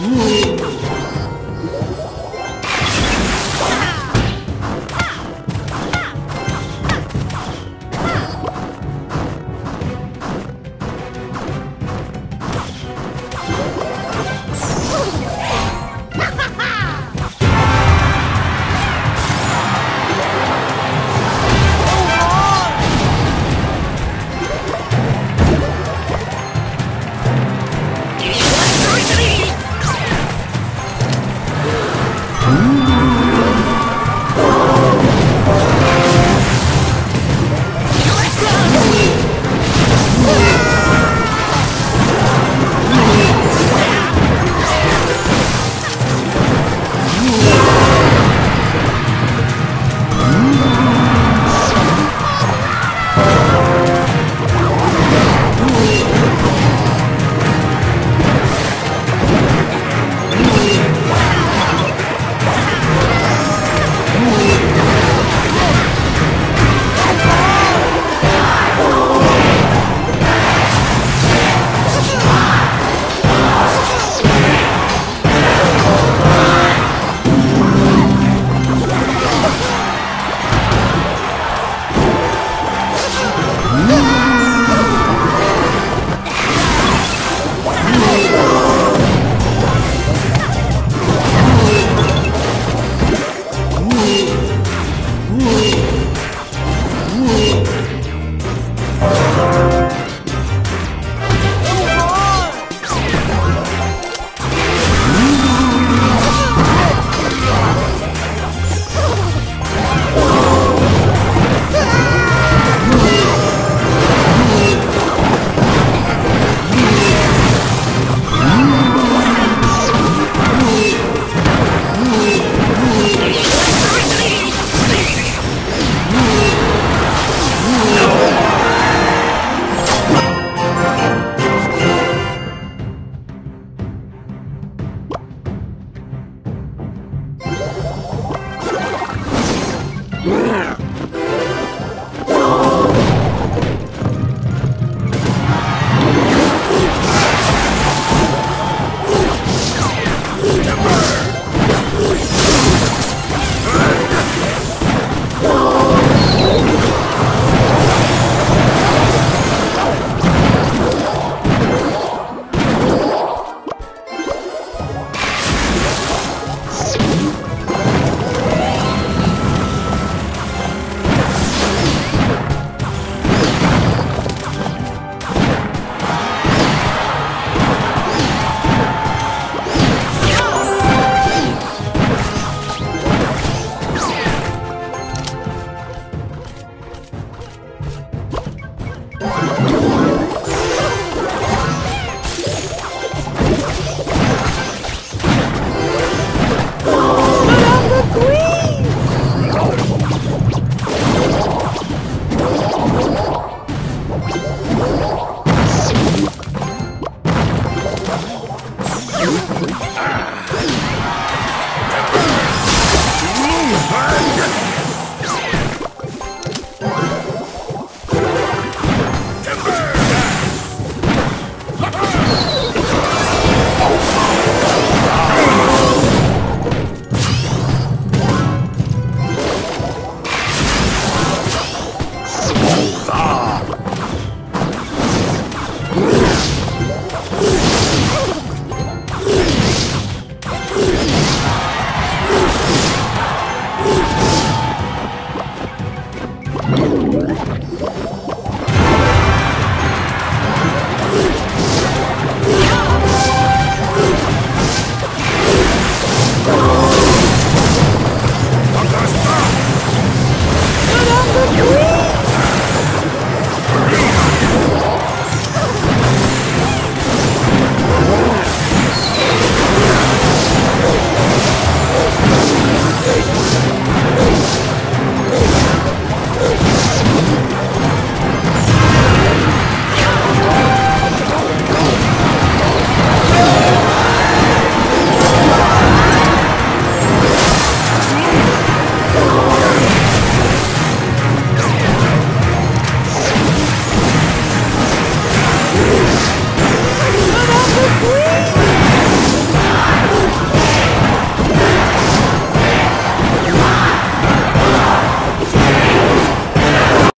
您。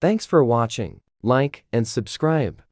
Thanks for watching. Like and subscribe.